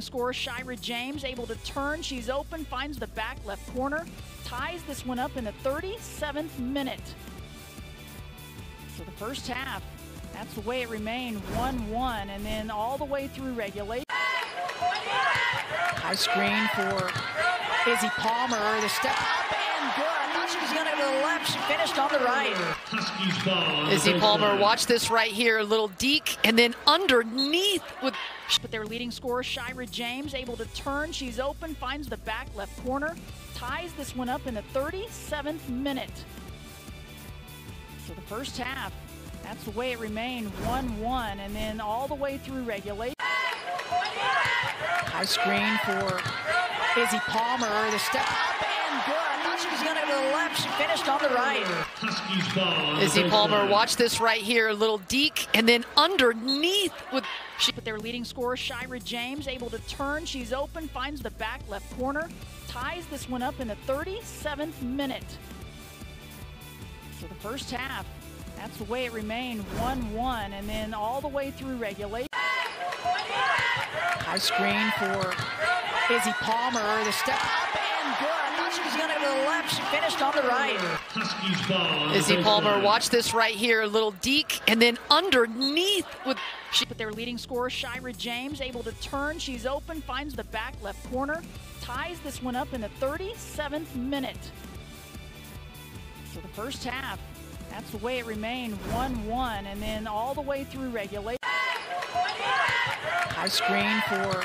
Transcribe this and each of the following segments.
Scorer Shira James able to turn. She's open, finds the back left corner, ties this one up in the 37th minute. So the first half, that's the way it remained 1 1, and then all the way through regulation. High screen for Izzy Palmer. The step up and good. I thought she was going to to the left. She finished on the right. Huskies ball. Izzy Palmer, watch this right here. A little deke, and then underneath with But their leading scorer, Shira James, able to turn. She's open, finds the back left corner, ties this one up in the 37th minute. So the first half, that's the way it remained 1 1, and then all the way through regulation. High screen for Izzy Palmer. The step up and good. I thought she was going to go to the left. She finished on the right. Huskies ball. Izzy Palmer, watch this right here. A little deke, and then underneath with She put their leading scorer, Shira James, able to turn. She's open, finds the back left corner, ties this one up in the 37th minute. So the first half, that's the way it remained 1 1, and then all the way through regulation. High screen for Izzy Palmer. The step up and good. I thought she was going to go to the left. She finished on the right. Huskies. Izzy Palmer, watch this right here. A little deke, and then underneath with She, But their leading scorer, Shira James, able to turn. She's open, finds the back left corner, ties this one up in the 37th minute. So the first half, that's the way it remained 1 1, and then all the way through regulation. High screen for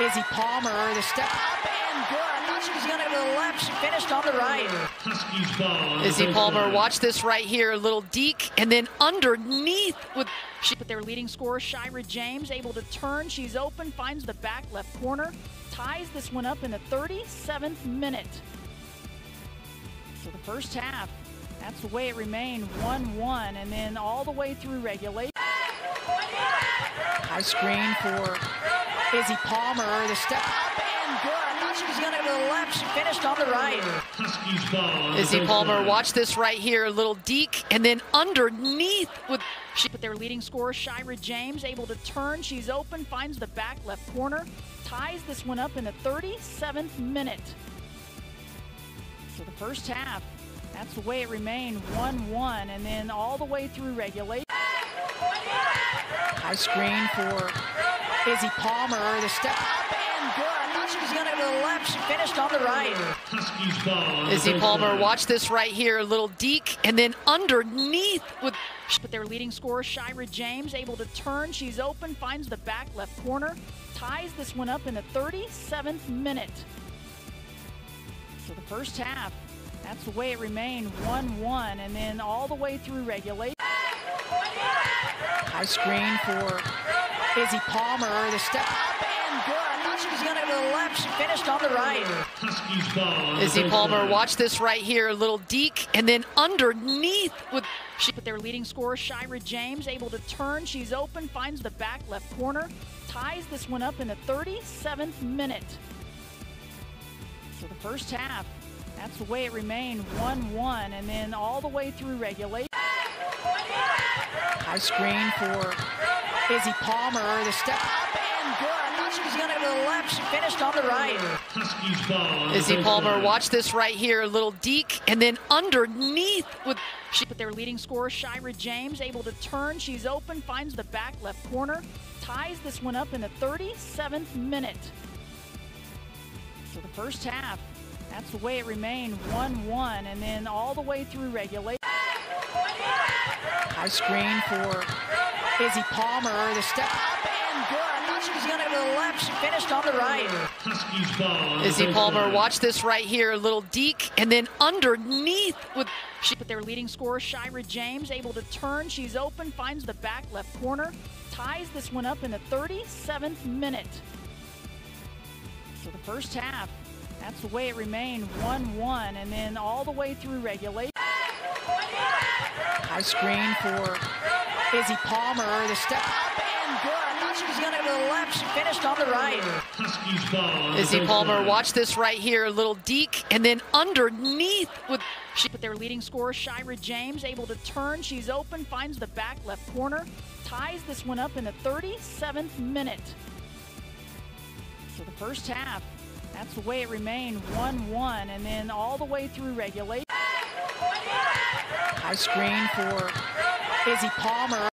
Izzy Palmer. The step up and good. I thought she was going to go to the left. She finished on the right. Huskies ball. Izzy Palmer, watch this right here. A little deke, and then underneath with She, But their leading scorer, Shira James, able to turn. She's open, finds the back left corner, ties this one up in the 37th minute. So the first half, that's the way it remained 1 1, and then all the way through regulation. High screen for Izzy Palmer. The step up and good. I thought she was going to go to the left. She finished on the right. Izzy Palmer, watch this right here. A little deke, and then underneath with But their leading scorer, Shira James, able to turn. She's open, finds the back left corner, ties this one up in the 37th minute. So the first half, that's the way it remained 1 1, and then all the way through regulation. High screen for Izzy Palmer. The step up and good. I thought she was going to go to the left. She finished on the right. Huskies ball. Izzy Palmer, watch this right here. A little deke, and then underneath with But their leading scorer, Shira James, able to turn. She's open, finds the back left corner, ties this one up in the 37th minute. So the first half, that's the way it remained 1 1, and then all the way through regulation. High screen for Izzy Palmer. The step up and good. I thought she was going to go to the left. She finished on the right. Huskies ball. Izzy Palmer, watch this right here. A little deke, and then underneath with She put their leading scorer, Shira James, able to turn. She's open, finds the back left corner, ties this one up in the 37th minute. So the first half, that's the way it remained 1 1, and then all the way through regulation. High screen for Izzy Palmer. The step up and good. I thought she was going to go to the left. She finished on the right. Huskies ball. Izzy Palmer, watch this right here. A little deke, and then underneath with She, But their leading scorer, Shira James, able to turn. She's open, finds the back left corner, ties this one up in the 37th minute. So the first half, that's the way it remained 1 1, and then all the way through regulation. High screen for Izzy Palmer. The step up and good. I thought she was going to go to the left. She finished on the right. Huskies ball. Izzy Palmer, watch this right here. A little deke, and then underneath with She, But their leading scorer, Shira James, able to turn. She's open, finds the back left corner, ties this one up in the 37th minute. So the first half, that's the way it remained 1 1, and then all the way through regulation. High screen for Izzy Palmer. The step up and good. I thought she was going to go to the left. She finished on the right. Huskies ball. Izzy Palmer, watch this right here. A little deke, and then underneath with But their leading scorer, Shira James, able to turn. She's open, finds the back left corner, ties this one up in the 37th minute. So the First half, that's the way it remained 1 1, and then all the way through regulation. High screen for Izzy Palmer.